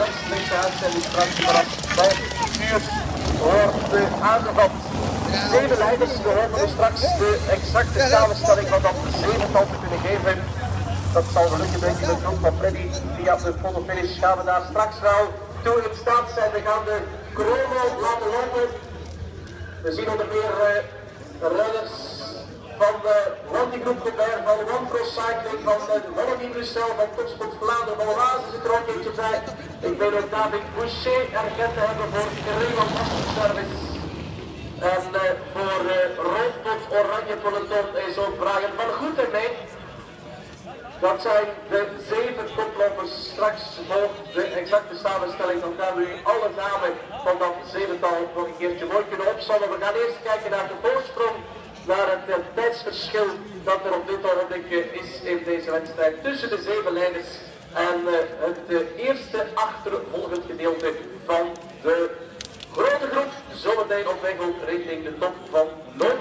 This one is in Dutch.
rechtstreekse uitzending straks vanaf 5 uur wordt aangevat. Zeven leiders, we hopen straks de exacte samenstelling van dat zevental te kunnen geven. Dat zal gelukkig denk ik met hulp van Freddy via de fotofinish gaan we daar straks wel toe in staat zijn. We gaan de chrono laten lopen. We zien onder meer uh, rijders van de Wanty-groep Colbert, van de One Pro Cycling, van de Wannabe Brussel, van Topsport Vlaanderen, van Oase zit er ook eentje bij. Ik ben ook David Boucher erkend hebben voor Gereel Service. En uh, voor uh, rood tot oranje peloton is ook Brian van Goed ermee. Dat zijn de zeven koplopers. Straks volgt de exacte samenstelling. Dan gaan we u alle namen van dat zevental nog een keertje mooi kunnen opzommen. We gaan eerst kijken naar de voorsprong, naar het tijdsverschil dat er op dit ogenblik is in deze wedstrijd tussen de zeven leiders en uh, het uh, eerste achtervolgend gedeelte van de grote groep. Zometeen op weg richting de top van Lokerenberg.